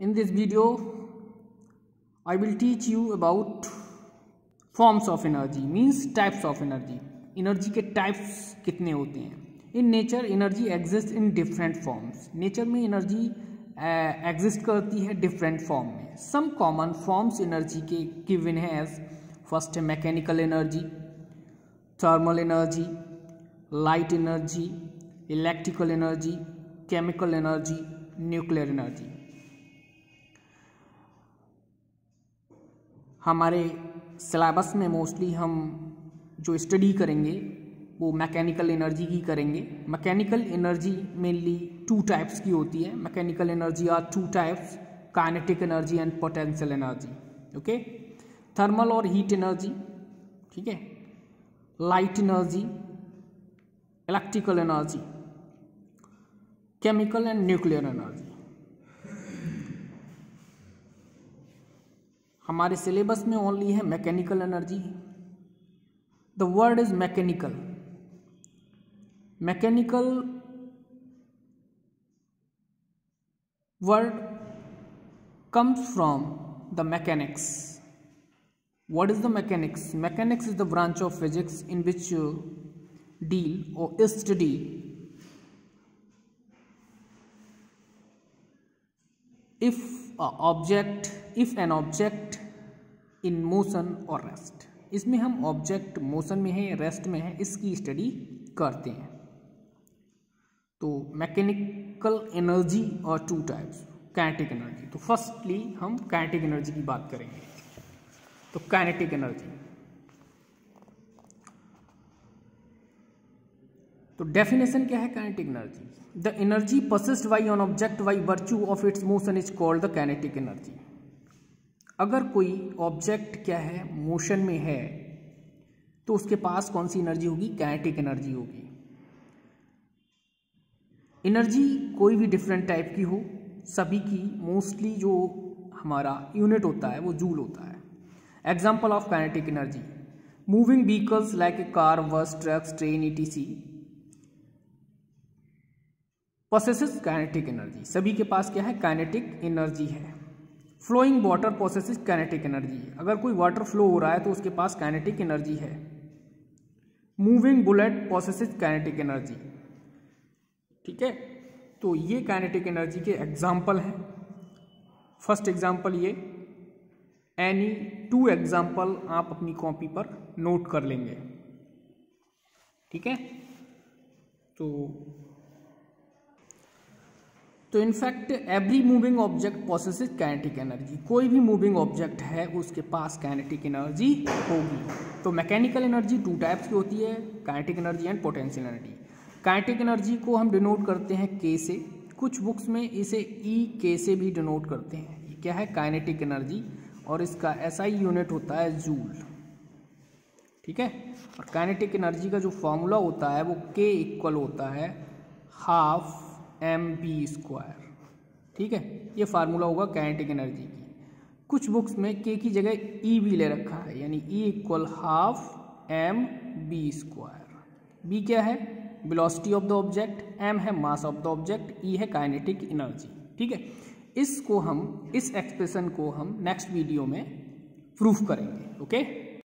in this video, i will teach you about forms of energy, means types of energy. Energy के types कितने होते हैं? In nature energy exist in different forms nature में energy exist करती है different form में. Some common forms energy के given है एज फ़र्स्ट है mechanical energy thermal energy light energy electrical energy chemical energy nuclear energy हमारे syllabus में mostly हम जो स्टडी करेंगे, वो मैकेनिकल एनर्जी की करेंगे। Mechanical energy mainly two types की होती है। Mechanical energy are two types kinetic energy and potential energy okay thermal or heat energy ठीक है? Light energy electrical energy chemical and nuclear energy हमारे सिलेबस में only है mechanical energy the word is mechanical mechanical word comes from the mechanics what is the mechanics mechanics is the branch of physics in which you deal or study if a object if an object in motion or rest. इसमें हम object motion में है, rest में है, इसकी study करते हैं। तो mechanical energy are two types, kinetic energy. तो फर्स्टली हम काइनेटिक एनर्जी की बात करेंगे। तो कैनेटिक एनर्जी। तो डेफिनेशन क्या है kinetic energy? The energy possessed by an object by virtue of its motion is called the kinetic energy. अगर कोई ऑब्जेक्ट क्या है मोशन में है तो उसके पास कौन सी एनर्जी होगी? काइनेटिक एनर्जी होगी। एनर्जी कोई भी डिफरेंट टाइप की हो, सभी की मोस्टली जो हमारा यूनिट होता है, वो जूल होता है। Example of kinetic energy moving vehicles like a car bus trucks train E T C kinetic energy सभी के पास क्या है? काइनेटिक एनर्जी है। Flowing water possesses kinetic energy अगर कोई वाटर फ्लो हो रहा है तो उसके पास कैनेटिक एनर्जी है। Moving bullet possesses kinetic energy ठीक है? तो ये कैनेटिक एनर्जी के एग्ज़ाम्पल हैं। फ़र्स्ट एग्ज़ाम्पल ये एनी टू एग्ज़ाम्पल आप अपनी कॉपी पर नोट कर लेंगे। ठीक है? तो तो in fact every moving object possesses kinetic energy कोई भी मूविंग ऑब्जेक्ट है, उसके पास काइनेटिक एनर्जी होगी। तो मैकेनिकल एनर्जी टू टाइप्स की होती है kinetic energy and potential energy kinetic energy को हम डिनोट करते हैं के से। कुछ बुक्स में इसे ई e के से भी डिनोट करते हैं। ये क्या है? काइनेटिक एनर्जी और इसका ऐसा ही यूनिट होता है जूल ठीक है? और काइनेटिक एनर्जी का जो फॉर्मूला होता है, वो के इक्वल होता है हाफ़ एम बी स्क्वायर ठीक है? ये फार्मूला होगा काइनेटिक एनर्जी की। कुछ बुक्स में के की जगह ई e भी ले रखा है, यानी E equal half M B square B क्या है? Velocity of the object M है mass of the object E है काइनेटिक एनर्जी ठीक है? इसको हम, इस एक्सप्रेशन को हम नेक्स्ट वीडियो में प्रूफ करेंगे ओके